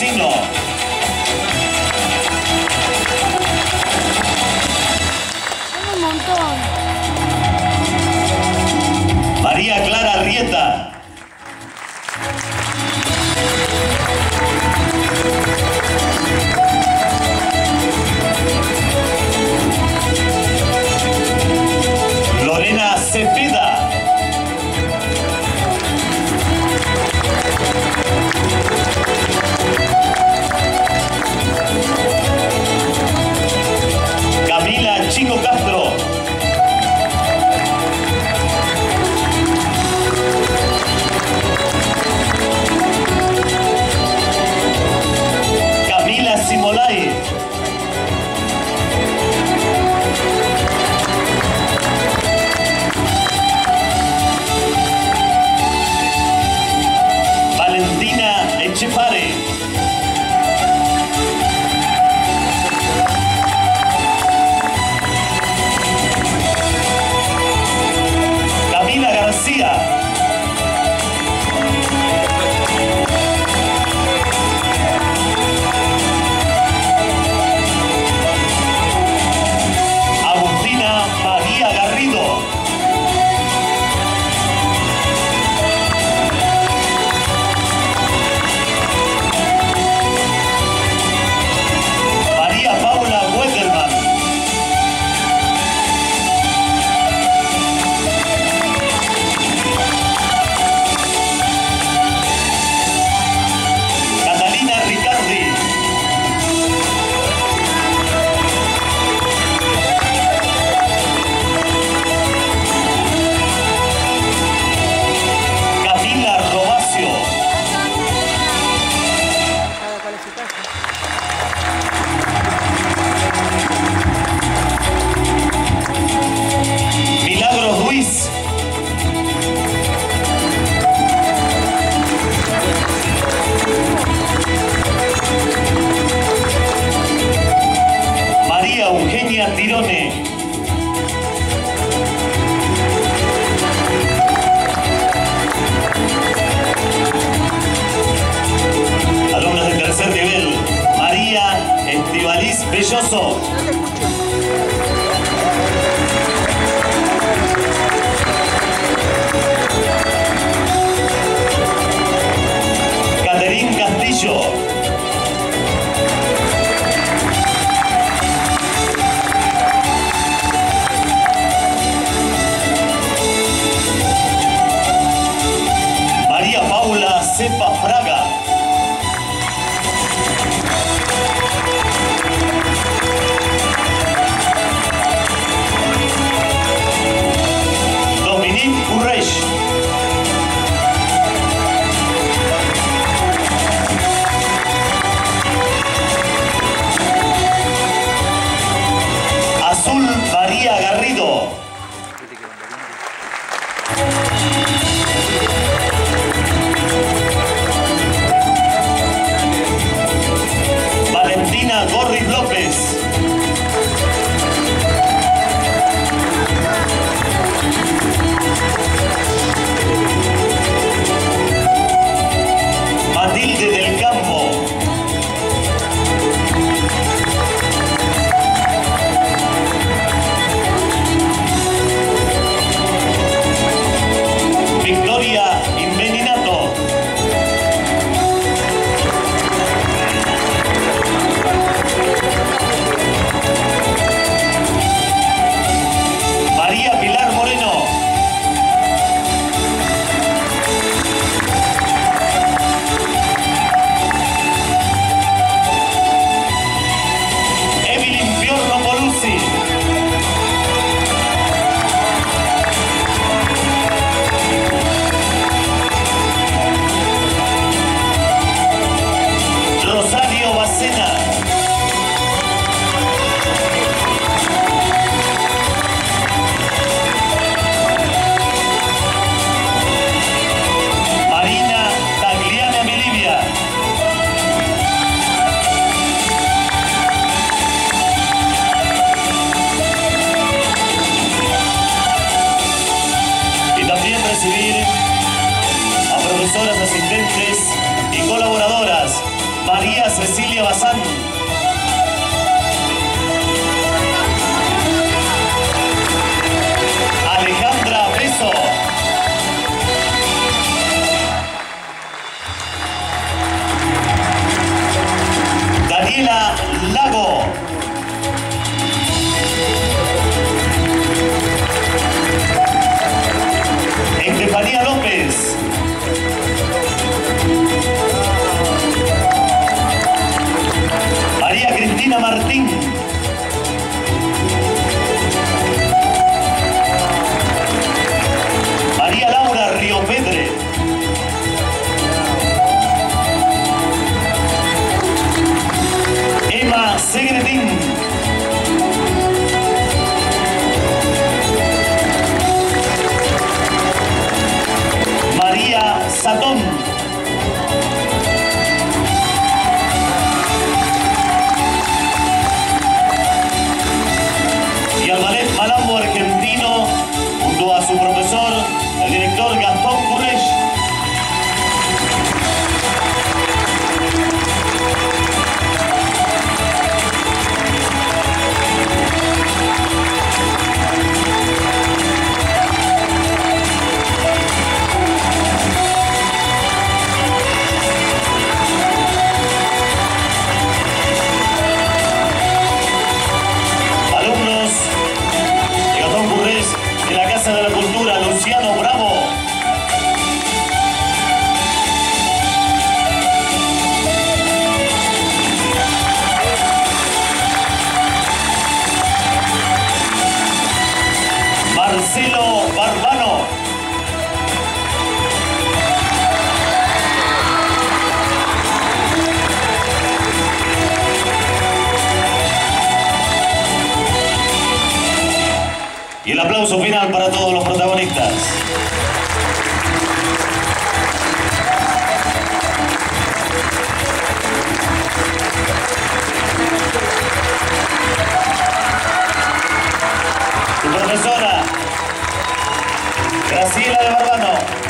Casino. Shosso. pasando. singing and eating. aplauso final para todos los protagonistas. Profesora, Graciela Albano.